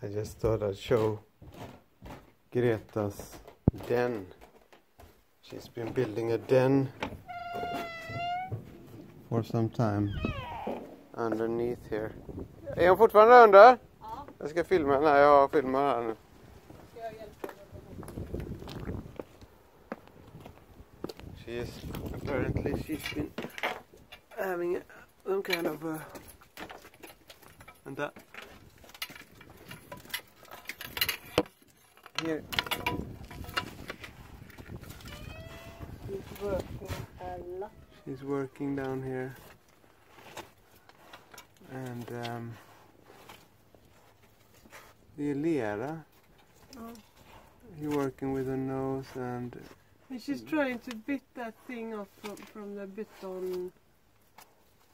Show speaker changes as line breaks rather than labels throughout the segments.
I just thought I'd show Greta's den. She's been building a den for some time underneath here. Är hon fortfarande under?
Ja.
Jag ska filma när jag filmar här nu. She is apparently she's been having some kind of a vänta. Here.
He's working a lot.
She's working down here. And um, är lera.
Ja.
You're working with her nose and
And she's trying to bit that thing off from, from the bit on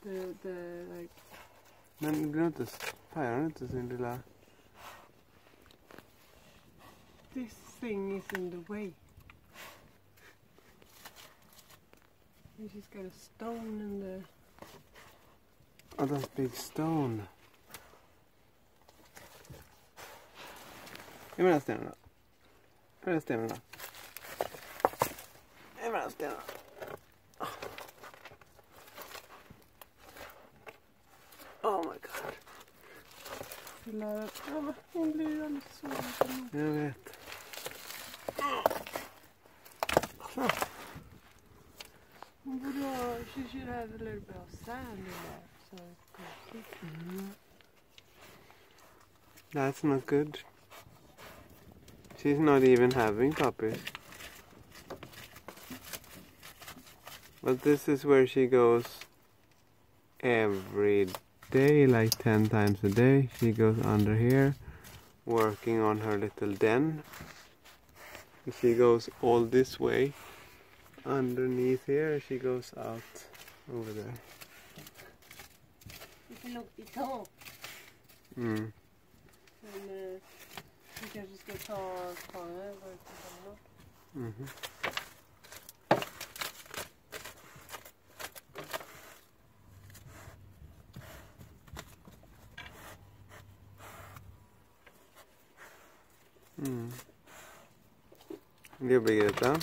the, the like
Men blir inte, pajar hon inte sin lilla...
this thing is in the way. And she's got a stone in the
Oh, that big stone. Ge mig den stenen då. Ge mig den stenen då. Ge mig. Oh my god.
lilla... Ja, men hon blir ju alldeles så liten.
Jag vet. Så.
Borde ha... She should have a little bit of sand in there. So.
That's not good. She's not even having puppies. But this is where she goes every day, like 10 times a day. She goes under here, working on her little den. She goes all this way. Underneath here, she goes out over there.
Lite långt.
Mm.
Men eh, vi kanske ska ta spanen över till honom.
Mhm. Mm. Det blir Greta.